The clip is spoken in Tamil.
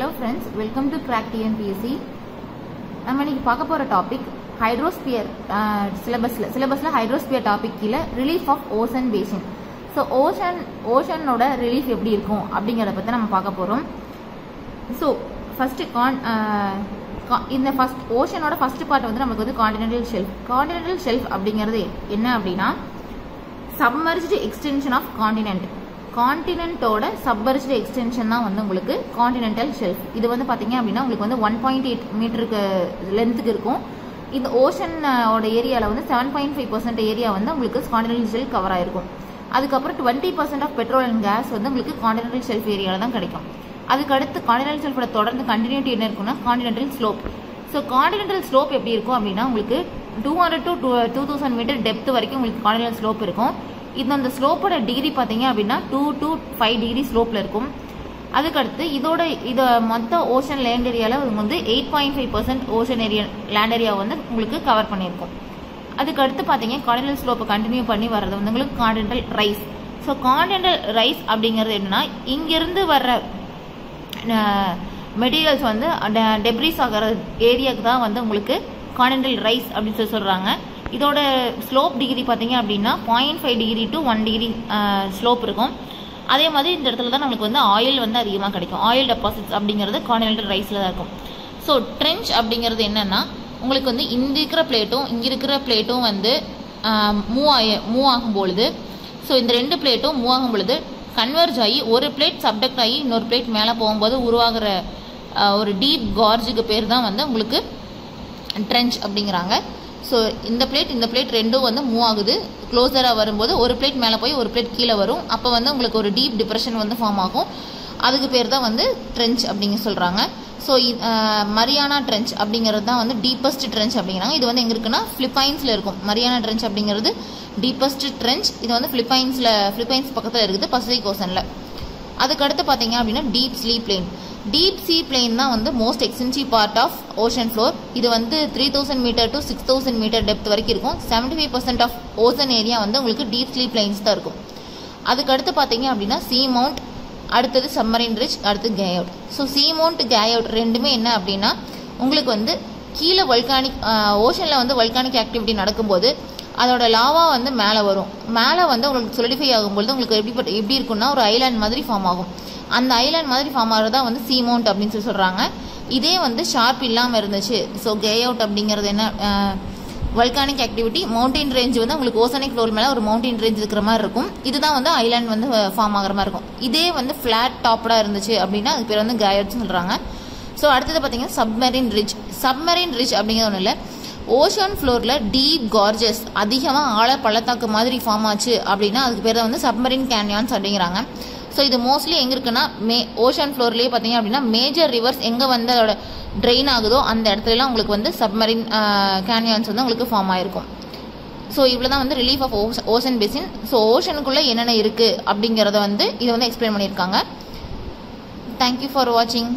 Hello friends welcome to crack TNPSC நம்ம இன்னைக்கு பார்க்க போகிற டாபிக் ஹைட்ரோஸ்பியர் சிலபஸில் சிலபஸில் ஹைட்ரோஸ்பியர் டாபிக் கீழே relief of ocean basin so ocean ஓஷனோட relief எப்படி இருக்கும் அப்படிங்கிறத பற்றி நம்ம பார்க்க போகிறோம் ஸோ ஃபஸ்ட்டு கான் இந்த ஃபஸ்ட் ஓஷனோட ஃபஸ்ட் பார்ட் வந்து நமக்கு வந்து காண்டினென்டல் ஷெல்ஃப் காண்டினென்டல் ஷெல்ஃப் அப்படிங்கிறது என்ன அப்படின்னா சப்மர்ஜ்டு எக்ஸ்டென்ஷன் ஆஃப் காண்டினென்ட் காண்டினென்ட்டோட சப்மர்ஜ்டு எக்ஸ்டென்ஷன் தான் வந்து உங்களுக்கு காண்டினென்டல் ஷெல்ஃப் இது வந்து பார்த்தீங்க அப்படின்னா உங்களுக்கு வந்து ஒன் பாயிண்ட் எயிட் மீட்டருக்கு லென்த்துக்கு இருக்கும். இந்த ஓஷனோட ஏரியாவில் வந்து seven point five percent area வந்து உங்களுக்கு காண்டினென்டல் ஷெல்ஃப் கவர் ஆயிருக்கும். அதுக்கப்புறம் twenty percent of petrol and gas வந்து உங்களுக்கு காண்டினென்டல் ஷெல்ஃப் ஏரியாவில் தான் கிடைக்கும். அதுக்கு அடுத்து காண்டினென்டல் ஷெல்ஃபோட தொடர்ந்து கண்டினியூட்டி என்ன இருக்குன்னா continental slope so continental slope எப்படி இருக்கும் அப்படின்னா உங்களுக்கு two hundred to two two thousand metre depth வரைக்கும் உங்களுக்கு காண்டினென்டல் ஸ்லோப் இருக்கும். இது அந்த ஸ்லோப்போட டிகிரி பார்த்தீங்க அப்படின்னா டூ டு ஃபைவ் டிகிரி ஸ்லோப்பில் இருக்கும். அதுக்கடுத்து இதோட இதை மொத்த ஓஷன் லேண்ட் ஏரியாவில் வந்து eight point five percent ocean area land area வந்து உங்களுக்கு கவர் பண்ணியிருக்கும். அதுக்கடுத்து பார்த்தீங்க காண்டினல் ஸ்லோப்பை கண்டினியூ பண்ணி வர்றது வந்து உங்களுக்கு continental rise so continental rise அப்படிங்கிறது என்னன்னா இங்கிருந்து வர்ற மெட்டீரியல்ஸ் வந்து டெப்ரிஸ் ஆகிற ஏரியாவுக்கு தான் வந்து உங்களுக்கு காண்டினல் ரைஸ் அப்படின்னு சொல்லி சொல்கிறாங்க இதோட ஸ்லோப் டிகிரி பார்த்தீங்க அப்படின்னா point five degree to one degree slope இருக்கும். அதே மாதிரி இந்த இடத்துல தான் நம்மளுக்கு வந்து ஆயில் வந்து அதிகமாக கிடைக்கும். ஆயில் டெபாசிட்ஸ் அப்படிங்கிறது காண்டினென்டல் ரைஸில் தான் இருக்கும். ஸோ ட்ரெஞ்ச் அப்படிங்கிறது என்னென்னா உங்களுக்கு வந்து இங்கே இருக்கிற பிளேட்டும் இங்கே இருக்கிற பிளேட்டும் வந்து மூவ் ஆகி மூவ் ஆகும் பொழுது ஸோ இந்த ரெண்டு பிளேட்டும் மூவ் ஆகும் பொழுது கன்வெர்ஜ் ஆகி ஒரு பிளேட் சப்டெக்ட் ஆகி இன்னொரு பிளேட் மேலே போகும்போது உருவாகிற ஒரு டீப் கார்ஜுக்கு பேர் தான் வந்து உங்களுக்கு ட்ரென்ச் அப்படிங்கிறாங்க. ஸோ இந்த பிளேட் இந்த பிளேட் ரெண்டும் வந்து மூவ் ஆகுது. க்ளோஸராக வரும்போது ஒரு பிளேட் மேலே போய் ஒரு பிளேட் கீழே வரும். அப்போ வந்து உங்களுக்கு ஒரு டீப் டிப்ரெஷன் வந்து ஃபார்ம் ஆகும். அதுக்கு பேர் தான் வந்து ட்ரென்ச் அப்படிங்க சொல்கிறாங்க ஸோ மரியானா ட்ரென்ச் அப்படிங்கிறது தான் வந்து டீப்பஸ்ட் ட்ரென்ச் அப்படிங்கிறாங்க. இது வந்து எங்கே இருக்குன்னா ஃபிலிப்பைன்ஸில் இருக்கும். மரியானா ட்ரென்ச் அப்படிங்கிறது டீப்பஸ்ட் ட்ரென்ச் இது வந்து ஃபிலிப்பைன்ஸில் ஃபிலிப்பைன்ஸ் பக்கத்தில் இருக்குது பசிபிக் ஓசனில் அதுக்கடுத்து பார்த்தீங்க அப்படின்னா deep sea plain deep sea plain தான் வந்து most extensive part of ocean floor இது வந்து three thousand metre to six thousand metre depth வரைக்கும் இருக்கும். Seventy five percent of ocean area வந்து உங்களுக்கு டீப் ஸ்லீ பிளேன்ஸ் தான் இருக்கும். அதுக்கடுத்து பார்த்தீங்க அப்படின்னா சீ மவுண்ட் அடுத்தது சம்மரின் ரிச் அடுத்து guyot so seamount guyot ரெண்டுமே என்ன அப்படின்னா உங்களுக்கு வந்து கீழே வல்கானிக் ஓஷனில் வந்து வல்கானிக் ஆக்டிவிட்டி நடக்கும்போது அதோட லாவா வந்து மேலே வரும். மேலே வந்து உங்களுக்கு சொலிடிஃபை ஆகும்பொழுது உங்களுக்கு எப்படி எப்படி இருக்குன்னா ஒரு ஐலாண்ட் மாதிரி ஃபார்ம் ஆகும். அந்த ஐலாண்ட் மாதிரி ஃபார்ம் ஆகிறது தான் வந்து சீமௌண்ட் அப்படின்னு சொல்லி சொல்கிறாங்க இதே வந்து ஷார்ப் இல்லாமல் இருந்துச்சு. ஸோ கே அவுட் அப்படிங்கிறது என்ன வல்கானிக் ஆக்டிவிட்டி மவுண்டைன் ரேஞ்ச் வந்து உங்களுக்கு ஓசனிக் ஃப்ளோர் மேலே ஒரு மவுண்டைன் ரேஞ்ச் இருக்கிற மாதிரி இருக்கும். இதுதான் வந்து ஐலாண்ட் வந்து ஃபார்ம் ஆகிற மாதிரி இருக்கும். இதே வந்து ஃப்ளாட் டாப்டாக இருந்துச்சு அப்படின்னா அதுக்கு பேர் வந்து கேயட்ஸ்னு சொல்கிறாங்க ஸோ அடுத்தது பார்த்தீங்கன்னா சப்மரின் ரிச் சப்மரின் ரிச் அப்படிங்கிறது ஒன்றும் இல்லை. ஓஷன் ஃப்ளோரில் டீப் கார்ஜஸ் அதிகமாக ஆழ பள்ளத்தாக்கு மாதிரி ஃபார்ம் ஆச்சு அப்படின்னா அதுக்கு பேர் தான் வந்து சப்மரின் கேன்யான்ஸ் அப்படிங்கிறாங்க. ஸோ இது மோஸ்ட்லி எங்கே இருக்குன்னா மே ஓஷன் ஃப்ளோர்லேயே பார்த்தீங்க அப்படின்னா மேஜர் ரிவர்ஸ் எங்கே வந்து அதோட ட்ரெயின் ஆகுதோ அந்த இடத்துலலாம் உங்களுக்கு வந்து சப்மரின் கேன்யான்ஸ் வந்து உங்களுக்கு ஃபார்ம் ஆயிருக்கும். ஸோ இவ்வளோ தான் வந்து relief of ocean basin so ஓஷனுக்குள்ளே என்னென்ன இருக்குது அப்படிங்கிறத வந்து இதை வந்து எக்ஸ்பிளைன் பண்ணியிருக்காங்க. தேங்க்யூ ஃபார் வாட்சிங்